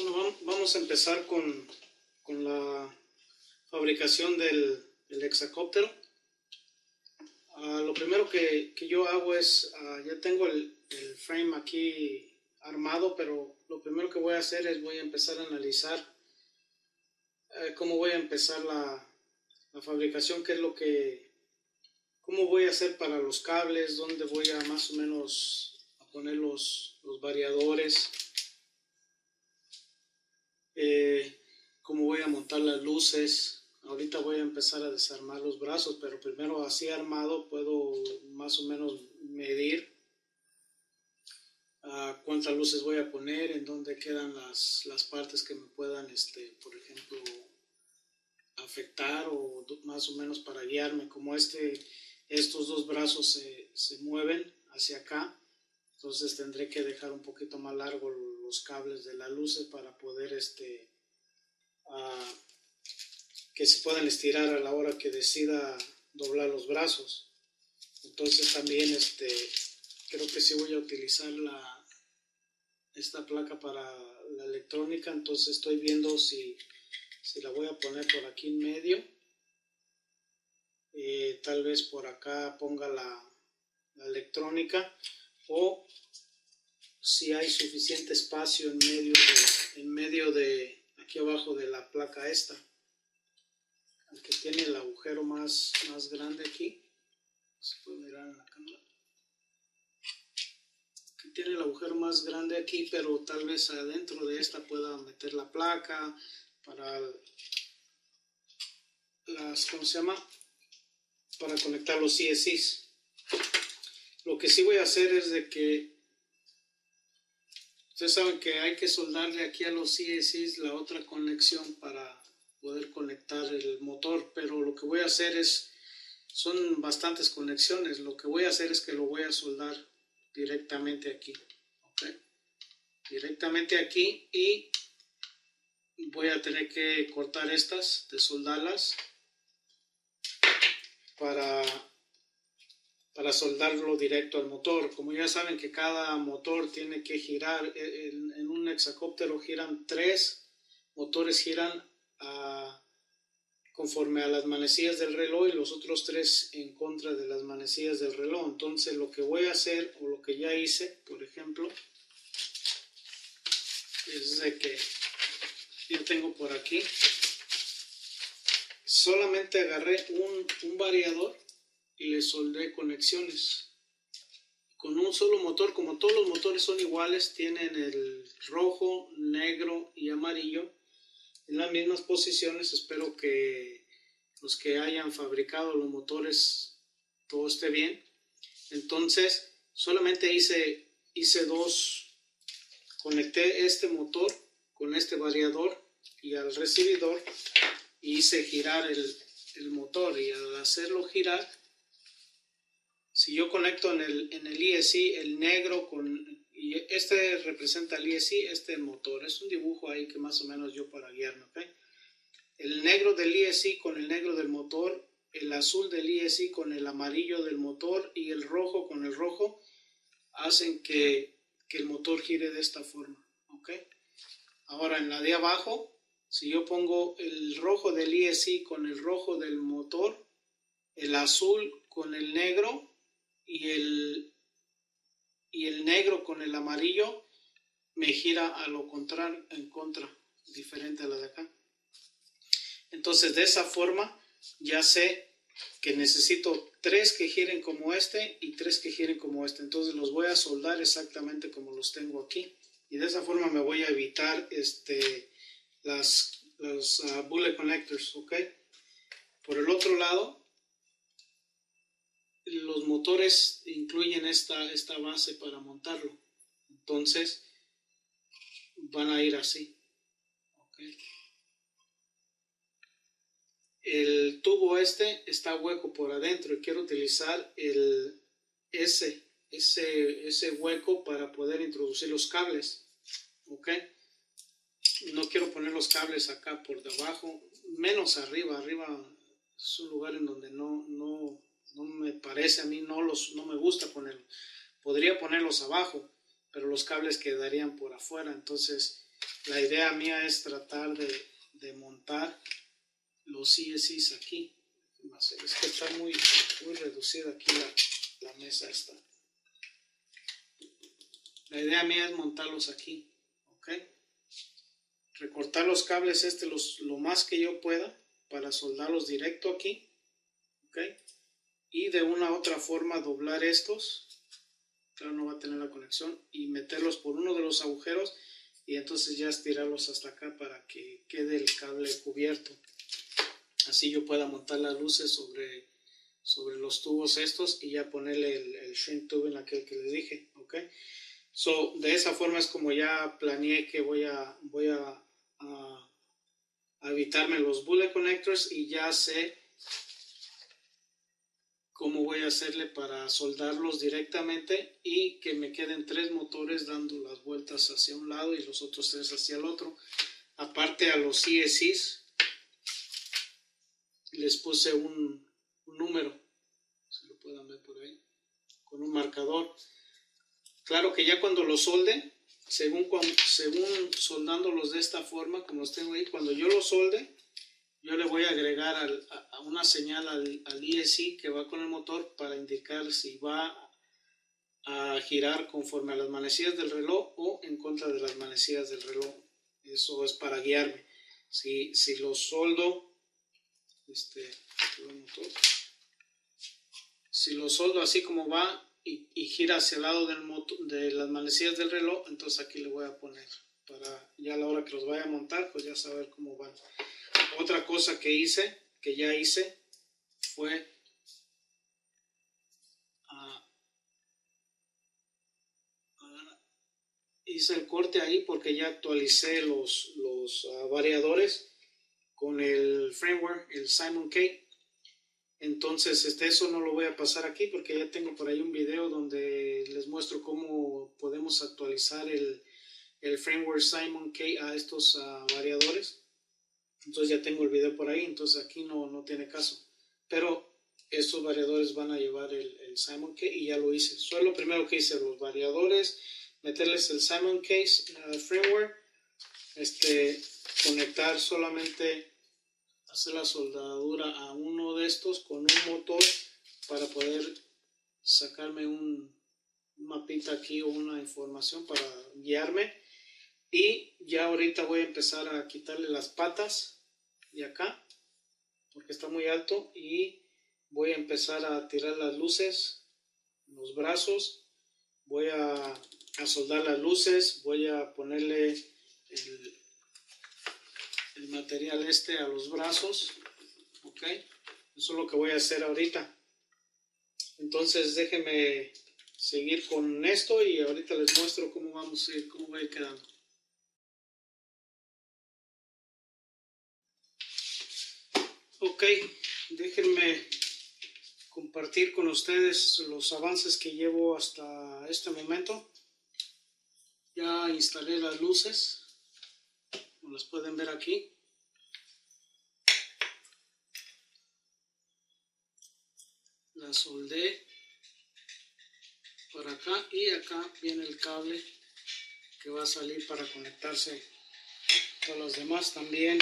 Bueno, vamos a empezar con, la fabricación del, hexacóptero. Ah, lo primero que, yo hago es, ah, ya tengo el, frame aquí armado, pero lo primero que voy a hacer es voy a empezar a analizar eh, cómo voy a empezar la, la fabricación, qué es lo que, cómo voy a hacer para los cables, dónde voy a más o menos a poner los, los variadores, eh, cómo voy a montar las luces. Ahorita voy a empezar a desarmar los brazos, pero primero así armado puedo más o menos medir uh, cuántas luces voy a poner, en dónde quedan las, las partes que me puedan, este, por ejemplo, afectar o más o menos para guiarme, como este, estos dos brazos se, se mueven hacia acá, entonces tendré que dejar un poquito más largo los cables de las luces para poder este, que se puedan estirar a la hora que decida doblar los brazos. Entonces también este, creo que sí voy a utilizar la, esta placa para la electrónica, entonces estoy viendo si, si la voy a poner por aquí en medio. Eh, tal vez por acá ponga la, la electrónica o si hay suficiente espacio en medio de, en medio de aquí abajo de la placa esta que tiene el agujero más, más grande aquí se puede mirar en la cámara que tiene el agujero más grande aquí pero tal vez adentro de esta pueda meter la placa para las ¿cómo se llama? para conectar los CSIs lo que sí voy a hacer es de que Ustedes saben que hay que soldarle aquí a los CSIs la otra conexión para poder conectar el motor, pero lo que voy a hacer es, son bastantes conexiones, lo que voy a hacer es que lo voy a soldar directamente aquí, directamente aquí y voy a tener que cortar estas, desoldarlas para para soldarlo directo al motor. Como ya saben que cada motor tiene que girar, eh, en, un hexacóptero giran tres motores, giran conforme a las manecillas del reloj y los otros tres en contra de las manecillas del reloj. Entonces lo que voy a hacer o lo que ya hice, por ejemplo, es de que yo tengo por aquí, solamente agarré un variador y le soldé conexiones. Con un solo motor, como todos los motores son iguales, tienen el rojo, negro y amarillo en las mismas posiciones. Espero que los que hayan fabricado los motores todo esté bien. Entonces, solamente hice, hice dos, conecté este motor con este variador y al recibidor hice girar el, el motor y al hacerlo girar si yo conecto en el, en el el negro con, y este representa el ESC, este motor, es un dibujo ahí que más o menos yo para guiarme, ¿ok? El negro del ESC con el negro del motor, el azul del ESC con el amarillo del motor y el rojo con el rojo hacen que, que el motor gire de esta forma, ¿ok? Ahora en la de abajo, si yo pongo el rojo del ESC con el rojo del motor, el azul con el negro, y el, y el negro con el amarillo me gira a lo contrario, en contra, diferente a la de acá. Entonces de esa forma ya sé que necesito tres que giren como este y tres que giren como este. Entonces los voy a soldar exactamente como los tengo aquí. Y de esa forma me voy a evitar este, las, los uh, bullet connectors, ¿ok? Por el otro lado, los motores incluyen esta, esta base para montarlo. Entonces, van a ir así. El tubo este está hueco por adentro y quiero utilizar el, ese, ese, ese hueco para poder introducir los cables. ¿Ok? No quiero poner los cables acá por debajo, menos arriba. Arriba es un lugar en donde no, no, no me parece, a mí no, los, no me gusta ponerlos. Podría ponerlos abajo, pero los cables quedarían por afuera. Entonces, la idea mía es tratar de, montar los CSIs aquí. Es que está muy, muy reducida aquí la, mesa esta. La idea mía es montarlos aquí, ¿ok? Recortar los cables este los, lo más que yo pueda para soldarlos directo aquí, ¿ok? Y de una u otra forma doblar estos. Claro no va a tener la conexión y meterlos por uno de los agujeros y entonces ya estirarlos hasta acá para que quede el cable cubierto. Así yo pueda montar las luces sobre sobre los tubos estos y ya ponerle el, el shrink tube en aquel que les dije ok so de esa forma es como ya planeé que voy a voy a, a, a evitarme los bullet connectors y ya sé cómo voy a hacerle para soldarlos directamente y que me queden tres motores dando las vueltas hacia un lado y los otros tres hacia el otro. Aparte a los CSIs les puse un, número, se lo puedan ver por ahí, con un marcador. Claro que ya cuando los solde, según, según soldándolos de esta forma, como los tengo ahí, cuando yo los solde, yo le voy a agregar a, una señal al, al, ESC que va con el motor para indicar si va a girar conforme a las manecillas del reloj o en contra de las manecillas del reloj. Eso es para guiarme. Si, si lo soldo, este, si lo soldo así como va y, y gira hacia el lado del motor, de las manecillas del reloj, entonces aquí le voy a poner para ya a la hora que los vaya a montar, pues ya saber cómo van. Otra cosa que hice, que ya hice, fue ah, ah, hice el corte ahí porque ya actualicé los, los ah, variadores con el framework, el Simon K. Entonces, este, eso no lo voy a pasar aquí porque ya tengo por ahí un video donde les muestro cómo podemos actualizar el, el framework Simon K a estos variadores. Entonces ya tengo el video por ahí, entonces aquí no, no tiene caso. Pero estos variadores van a llevar el, Simon Case y ya lo hice. Eso es lo primero que hice, los variadores, meterles el Simon Case uh, framework, este, conectar solamente, hacer la soldadura a uno de estos con un motor para poder sacarme un mapita aquí o una información para guiarme. Y ya ahorita voy a empezar a quitarle las patas de acá porque está muy alto y voy a empezar a tirar las luces los brazos. Voy a, soldar las luces voy a ponerle el, el, material este a los brazos ok eso es lo que voy a hacer ahorita. Entonces déjenme seguir con esto y ahorita les muestro cómo vamos a ir cómo va a ir quedando Ok, déjenme compartir con ustedes los avances que llevo hasta este momento. Ya instalé las luces, como las pueden ver aquí. Las soldé por acá y acá viene el cable que va a salir para conectarse con los demás también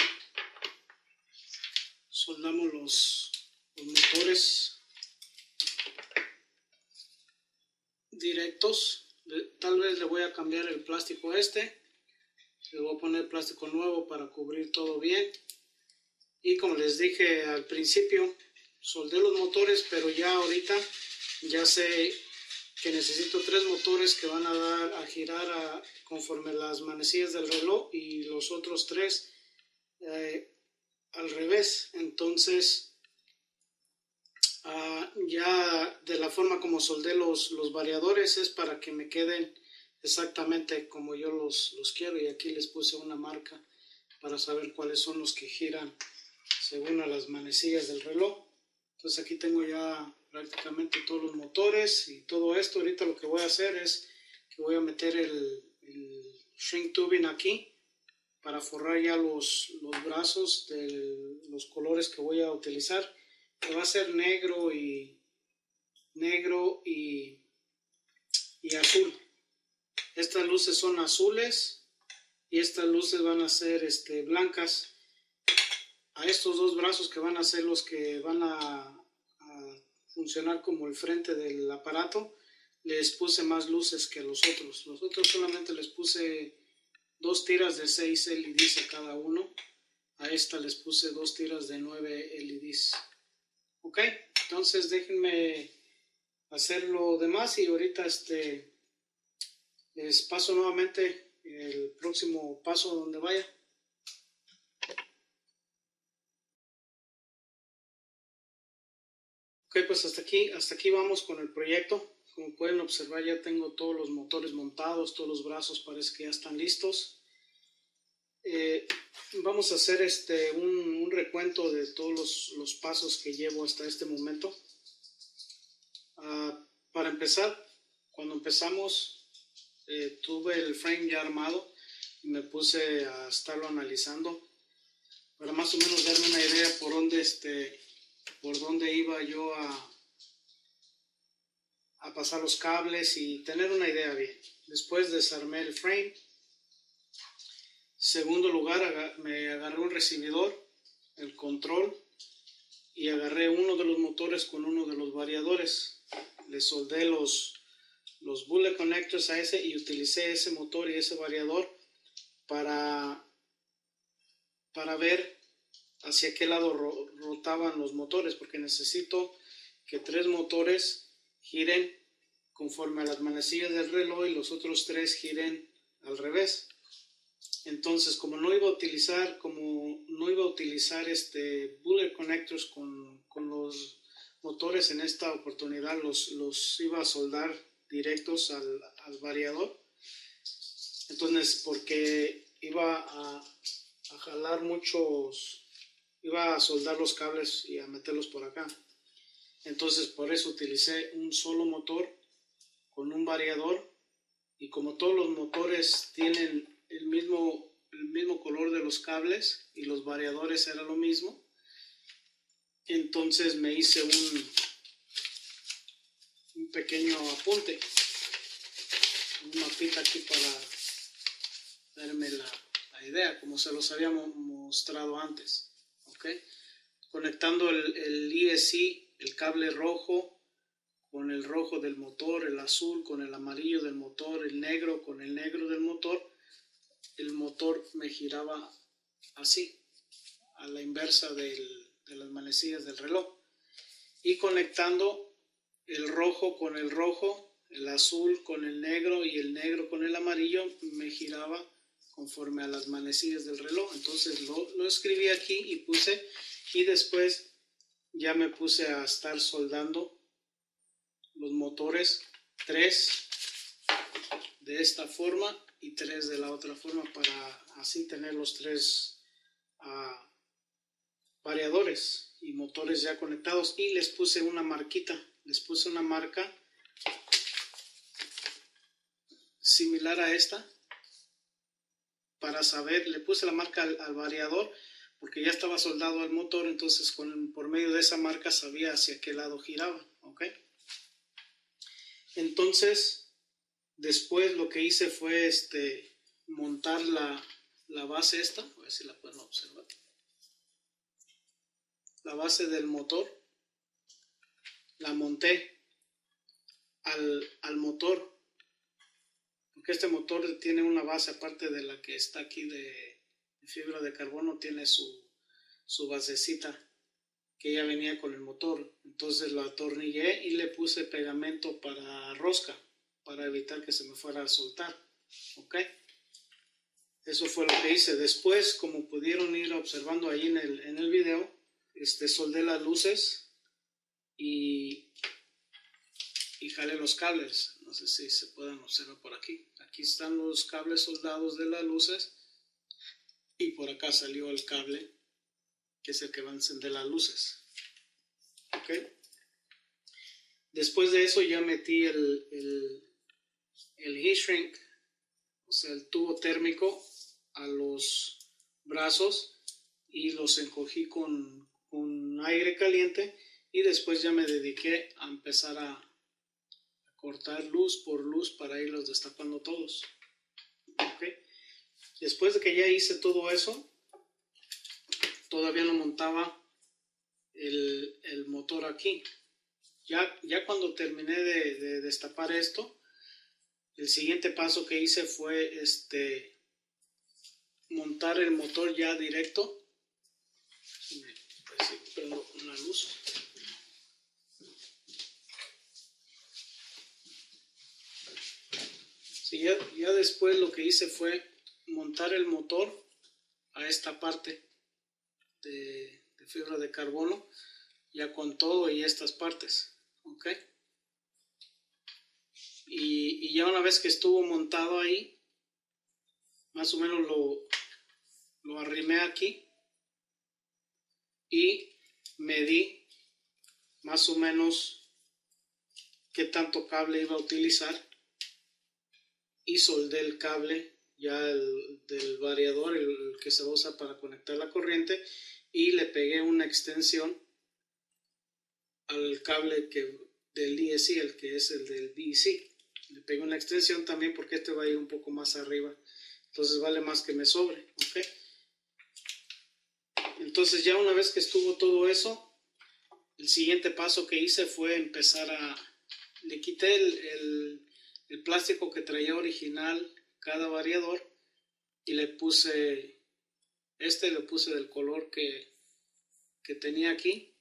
soldamos los, motores directos. Tal vez le voy a cambiar el plástico este. Le voy a poner plástico nuevo para cubrir todo bien. Y como les dije al principio soldé los motores pero ya ahorita ya sé que necesito tres motores que van a dar a girar conforme las manecillas del reloj y los otros tres. Eh, al revés. Entonces, ah, ya de la forma como soldé los, los variadores es para que me queden exactamente como yo los, los quiero. Y aquí les puse una marca para saber cuáles son los que giran según a las manecillas del reloj. Entonces aquí tengo ya prácticamente todos los motores y todo esto. Ahorita lo que voy a hacer es que voy a meter el, el shrink tubing aquí para forrar ya los, los brazos de los colores que voy a utilizar que va a ser negro y negro y, y azul estas luces son azules y estas luces van a ser este, blancas. A estos dos brazos que van a ser los que van a, funcionar como el frente del aparato, les puse más luces que a los otros. Los otros solamente les puse dos tiras de 6 LEDs a cada uno. A esta les puse dos tiras de 9 LEDs. Ok, entonces déjenme hacer lo demás y ahorita este les paso nuevamente el próximo paso donde vaya. Ok, pues hasta aquí, hasta aquí vamos con el proyecto. Como pueden observar ya tengo todos los motores montados, todos los brazos parece que ya están listos. Eh, vamos a hacer este, un, recuento de todos los, pasos que llevo hasta este momento. Ah, para empezar, cuando empezamos eh, tuve el frame ya armado y me puse a estarlo analizando para más o menos darme una idea por dónde este por dónde iba yo a, a pasar los cables y tener una idea bien. Después desarmé el frame. Segundo lugar, me agarré un recibidor, el control y agarré uno de los motores con uno de los variadores. Le soldé los los bullet connectors a ese y utilicé ese motor y ese variador para, para ver hacia qué lado rotaban los motores, porque necesito que tres motores giren conforme a las manecillas del reloj y los otros tres giren al revés. Entonces, como no iba a utilizar, como no iba a utilizar este bullet connectors con, con los motores en esta oportunidad, los, los iba a soldar directos al, variador. Entonces, porque iba a, a, jalar muchos, iba a soldar los cables y a meterlos por acá. Entonces, por eso utilicé un solo motor con un variador. Y como todos los motores tienen el mismo, el mismo color de los cables y los variadores era lo mismo, entonces me hice un, pequeño apunte, un mapita aquí para darme la, idea, como se los habíamos mostrado antes. Conectando el, el ESC, el cable rojo, con el rojo del motor, el azul con el amarillo del motor, el negro con el negro del motor, el motor me giraba así, a la inversa de las manecillas del reloj. Y conectando el rojo con el rojo, el azul con el negro y el negro con el amarillo me giraba conforme a las manecillas del reloj. Entonces lo, escribí aquí y puse y después ya me puse a estar soldando los motores tres de esta forma y tres de la otra forma para así tener los tres ah, variadores y motores ya conectados. Y les puse una marquita les puse una marca similar a esta para saber, le puse la marca al, variador porque ya estaba soldado al motor, entonces con, por medio de esa marca sabía hacia qué lado giraba. Entonces, después lo que hice fue este, montar la, la base esta, a ver si la pueden observar, la base del motor la monté al, motor, porque este motor tiene una base aparte de la que está aquí de, fibra de carbono, tiene su, su basecita que ya venía con el motor. Entonces lo atornillé y le puse pegamento para rosca, para evitar que se me fuera a soltar. ¿Ok? Eso fue lo que hice. Después, como pudieron ir observando ahí en el, en el video, este, soldé las luces y, y jale los cables. No sé si se pueden observar por aquí. Aquí están los cables soldados de las luces y por acá salió el cable que es el que va a encender las luces. ¿Ok? Después de eso ya metí el, el, heat shrink, o sea, el tubo térmico a los brazos y los encogí con, con aire caliente y después ya me dediqué a empezar a, cortar luz por luz para irlos destapando todos. Después de que ya hice todo eso, todavía no montaba el, motor aquí. Ya, ya cuando terminé de, de, destapar esto, el siguiente paso que hice fue este montar el motor ya directo. Pues. Sí, ya, ya después lo que hice fue montar el motor a esta parte de, fibra de carbono ya con todo y estas partes ok y, ya una vez que estuvo montado ahí más o menos lo, lo arrimé aquí y medí más o menos qué tanto cable iba a utilizar y soldé el cable ya el, del variador, el que se usa para conectar la corriente y le pegué una extensión al cable que, del DSC, el que es el del BC. Le pegué una extensión también porque este va a ir un poco más arriba. Entonces vale más que me sobre. Entonces ya una vez que estuvo todo eso, el siguiente paso que hice fue empezar a... Le quité el, el plástico que traía original cada variador y le puse este le puse del color que, que tenía aquí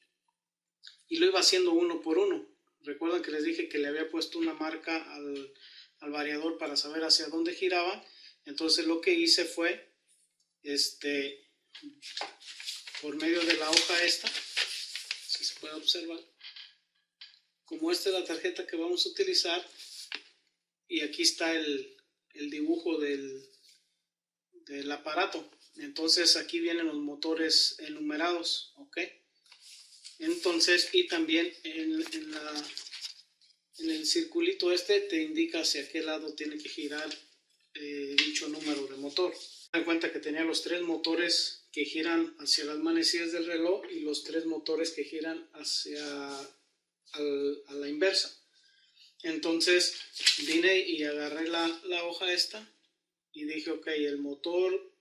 y lo iba haciendo uno por uno. Recuerdan que les dije que le había puesto una marca al, al variador para saber hacia dónde giraba. Entonces lo que hice fue, este, por medio de la hoja esta, si se puede observar, como esta es la tarjeta que vamos a utilizar, y aquí está el, el dibujo del, del aparato. Entonces aquí vienen los motores enumerados, ¿ok? Entonces, y también en, en, el circulito este te indica hacia qué lado tiene que girar eh, dicho número de motor. Ten en cuenta que tenía los tres motores que giran hacia las manecillas del reloj y los tres motores que giran hacia a la inversa. Entonces vine y agarré la, la hoja esta y dije, ok, el motor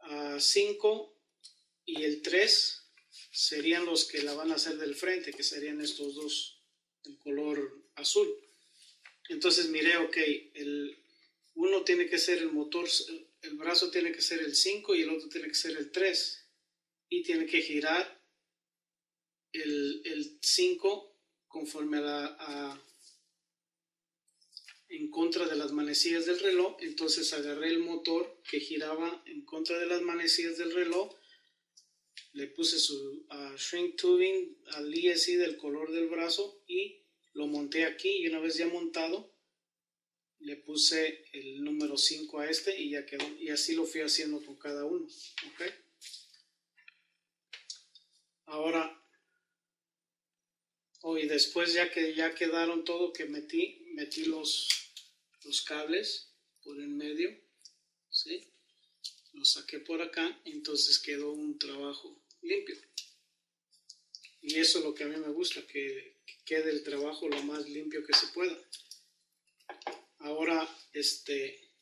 a 5 y el 3 serían los que la van a hacer del frente, que serían estos dos, el color azul. Entonces miré, ok, el, uno tiene que ser el motor, el brazo tiene que ser el 5 y el otro tiene que ser el 3. Y tiene que girar el 5 conforme a, la, a, en contra de las manecillas del reloj, entonces agarré el motor que giraba en contra de las manecillas del reloj, le puse su shrink tubing al ESC del color del brazo y lo monté aquí y una vez ya montado le puse el número 5 a este y ya quedó y así lo fui haciendo con cada uno ¿ok? ahora hoy después ya que ya quedaron todo que metí metí los los cables por en medio, ¿sí? Los saqué por acá, entonces quedó un trabajo limpio. Y eso es lo que a mí me gusta, que, que quede el trabajo lo más limpio que se pueda. Ahora, este,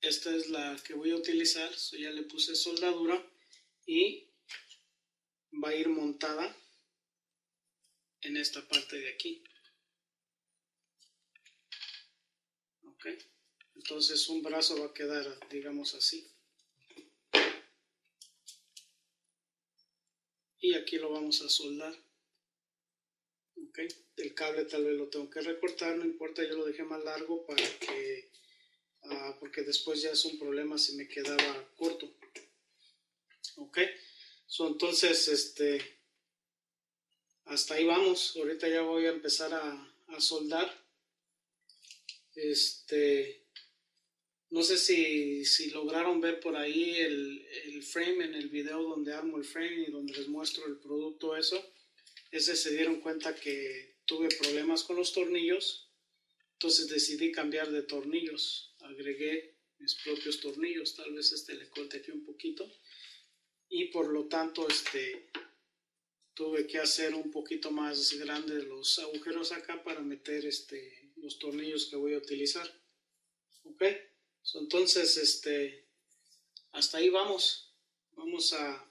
esta es la que voy a utilizar, ya le puse soldadura y va a ir montada en esta parte de aquí. Entonces un brazo va a quedar, digamos así. Y aquí lo vamos a soldar. Okay. El cable tal vez lo tengo que recortar, no importa, yo lo dejé más largo para que, uh, porque después ya es un problema si me quedaba corto. Ok, so, entonces, este, hasta ahí vamos. Ahorita ya voy a empezar a soldar. Este, no sé si, si lograron ver por ahí el, el, frame en el video donde armo el frame y donde les muestro el producto eso. Ese se dieron cuenta que tuve problemas con los tornillos. Entonces decidí cambiar de tornillos. Agregué mis propios tornillos. Tal vez este le corte aquí un poquito. Y por lo tanto este, tuve que hacer un poquito más grande los agujeros acá para meter este, los tornillos que voy a utilizar. ¿Ok? entonces, este, hasta ahí vamos. Vamos a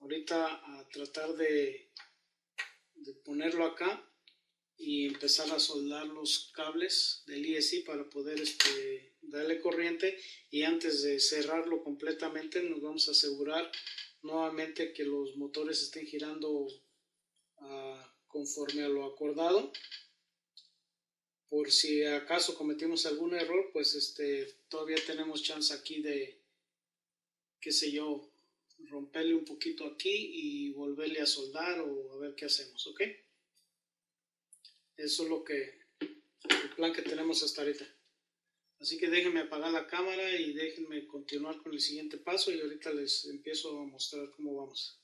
ahorita a tratar de, de ponerlo acá y empezar a soldar los cables del ISI para poder este, darle corriente y antes de cerrarlo completamente nos vamos a asegurar nuevamente que los motores estén girando uh, conforme a lo acordado por si acaso cometimos algún error pues este todavía tenemos chance aquí de qué sé yo romperle un poquito aquí y volverle a soldar o a ver qué hacemos ok eso es lo que, el plan que tenemos hasta ahorita. Así que déjenme apagar la cámara y déjenme continuar con el siguiente paso y ahorita les empiezo a mostrar cómo vamos.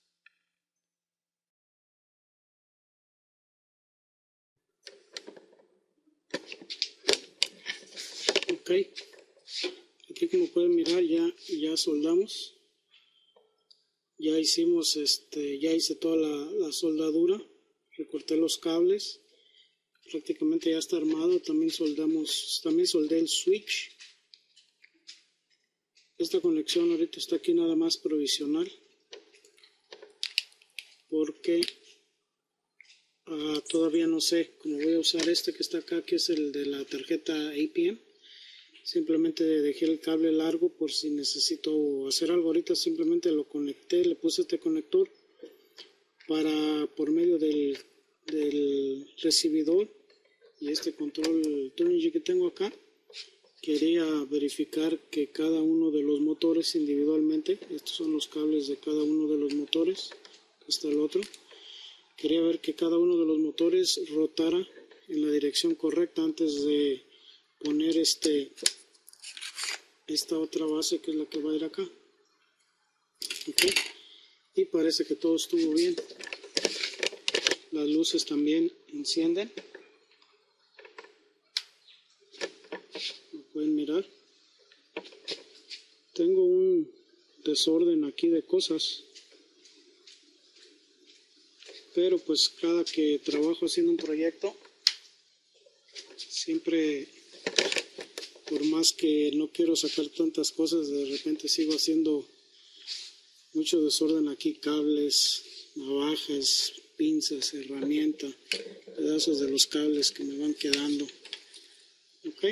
Ok, aquí como pueden mirar ya, ya soldamos, ya hicimos este, ya hice toda la, soldadura, recorté los cables. Prácticamente ya está armado también soldamos también soldé el switch. Esta conexión ahorita está aquí nada más provisional porque ah, todavía no sé cómo voy a usar este que está acá que es el de la tarjeta APM simplemente dejé el cable largo por si necesito hacer algo. Ahorita simplemente lo conecté le puse este conector para por medio del del recibidor y este control Turnigy que tengo acá quería verificar que cada uno de los motores individualmente estos son los cables de cada uno de los motores está el otro quería ver que cada uno de los motores rotara en la dirección correcta antes de poner este esta otra base que es la que va a ir acá. Y parece que todo estuvo bien. Las luces también encienden. Pueden mirar. Tengo un desorden aquí de cosas. Pero pues cada que trabajo haciendo un proyecto siempre por más que no quiero sacar tantas cosas de repente sigo haciendo mucho desorden aquí cables navajas pinzas herramientas pedazos de los cables que me van quedando ok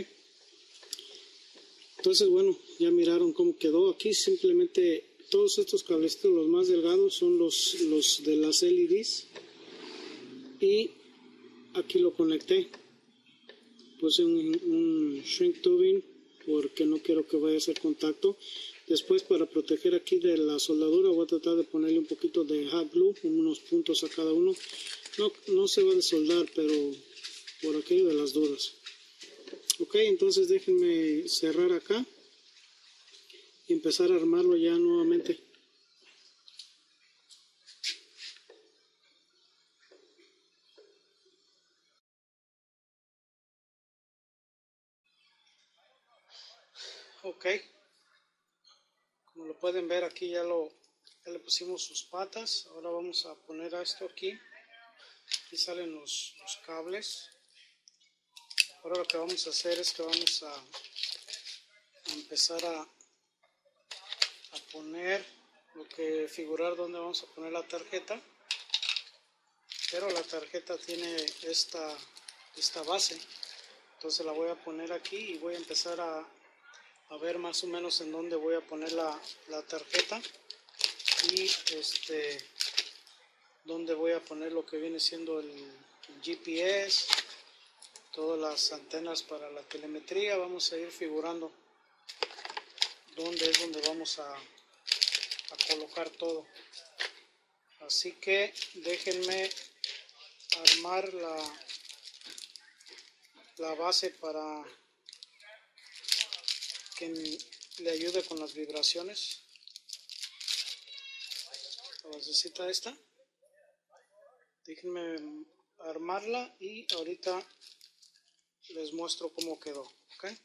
entonces, bueno, ya miraron cómo quedó. Aquí simplemente todos estos cablecitos, los más delgados, son los, los de las LEDs. Y aquí lo conecté. Puse un, un shrink tubing porque no quiero que vaya a hacer contacto. Después para proteger aquí de la soldadura voy a tratar de ponerle un poquito de hot glue, unos puntos a cada uno. No, no se va a desoldar, pero por aquello de las duras ok entonces déjenme cerrar acá y empezar a armarlo ya nuevamente ok. Como lo pueden ver aquí ya lo ya le pusimos sus patas. Ahora vamos a poner a esto aquí. Aquí salen los, los cables. Ahora lo que vamos a hacer es que vamos a empezar a, a poner lo que figurar donde vamos a poner la tarjeta. Pero la tarjeta tiene esta esta base. Entonces la voy a poner aquí y voy a empezar a, a ver más o menos en dónde voy a poner la, la tarjeta y este dónde voy a poner lo que viene siendo el, GPS todas las antenas para la telemetría. Vamos a ir figurando dónde es donde vamos a, a colocar todo. Así que déjenme armar la, la base para que le ayude con las vibraciones la basecita esta déjenme armarla y ahorita les muestro cómo quedó. ¿okay?